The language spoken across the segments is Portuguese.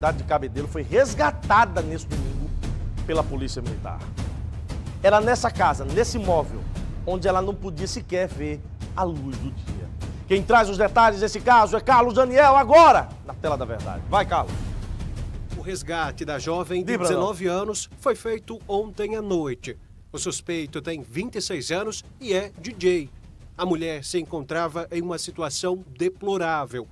cidade de Cabedelo foi resgatada nesse domingo pela Polícia Militar. Era nessa casa, nesse imóvel, onde ela não podia sequer ver a luz do dia. Quem traz os detalhes desse caso é Carlos Daniel, agora, na tela da verdade. Vai, Carlos. O resgate da jovem de 19 anos foi feito ontem à noite. O suspeito tem 26 anos e é DJ. A mulher se encontrava em uma situação deplorável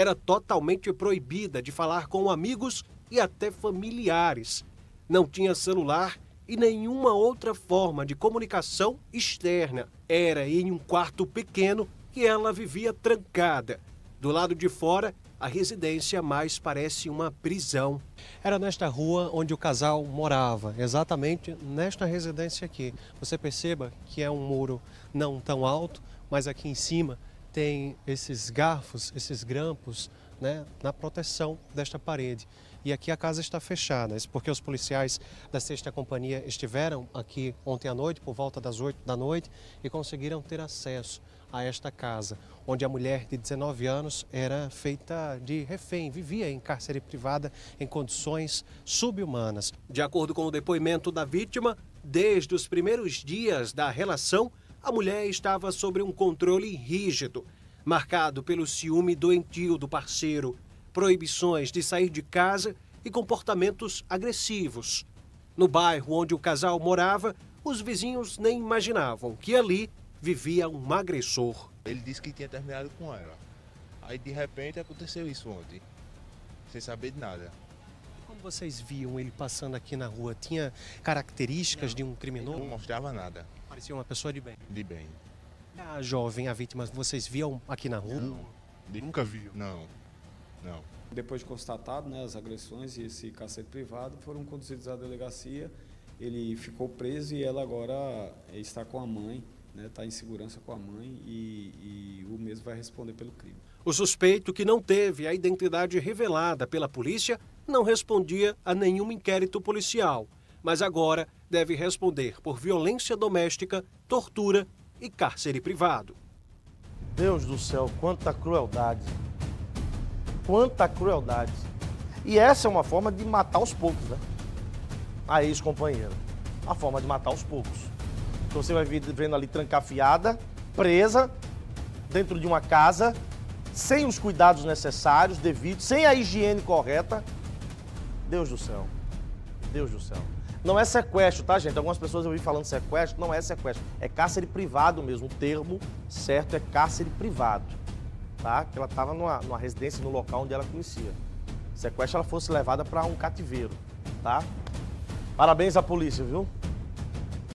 era totalmente proibida de falar com amigos e até familiares. Não tinha celular e nenhuma outra forma de comunicação externa. Era em um quarto pequeno que ela vivia trancada. Do lado de fora, a residência mais parece uma prisão. Era nesta rua onde o casal morava, exatamente nesta residência aqui. Você perceba que é um muro não tão alto, mas aqui em cima tem esses garfos, esses grampos né, na proteção desta parede. E aqui a casa está fechada, isso porque os policiais da sexta companhia estiveram aqui ontem à noite, por volta das 8 da noite, e conseguiram ter acesso a esta casa, onde a mulher de 19 anos era feita de refém, vivia em cárcere privada em condições subhumanas. De acordo com o depoimento da vítima, desde os primeiros dias da relação, a mulher estava sob um controle rígido, marcado pelo ciúme doentio do parceiro, proibições de sair de casa e comportamentos agressivos. No bairro onde o casal morava, os vizinhos nem imaginavam que ali vivia um agressor. Ele disse que tinha terminado com ela. Aí de repente aconteceu isso ontem, sem saber de nada. Como vocês viam ele passando aqui na rua? Tinha características não, de um criminoso? Não mostrava nada. Parecia uma pessoa de bem. De bem. A jovem, a vítima, vocês viam aqui na rua? Não. De... Nunca viu? Não. Não. Depois de constatado né, as agressões e esse cacete privado, foram conduzidos à delegacia. Ele ficou preso e ela agora está com a mãe, está né, tá em segurança com a mãe e, e o mesmo vai responder pelo crime. O suspeito, que não teve a identidade revelada pela polícia, não respondia a nenhum inquérito policial, mas agora deve responder por violência doméstica, tortura e cárcere privado. Deus do céu, quanta crueldade! Quanta crueldade! E essa é uma forma de matar aos poucos, né? A ex-companheira. A forma de matar aos poucos. Então você vai vendo ali trancafiada, presa, dentro de uma casa, sem os cuidados necessários, devidos, sem a higiene correta. Deus do céu. Deus do céu. Não é sequestro, tá, gente? Algumas pessoas eu vi falando sequestro. Não é sequestro. É cárcere privado mesmo. O termo certo é cárcere privado. Tá? Que ela estava numa, numa residência, no local onde ela conhecia. Sequestro, ela fosse levada para um cativeiro. Tá? Parabéns à polícia, viu?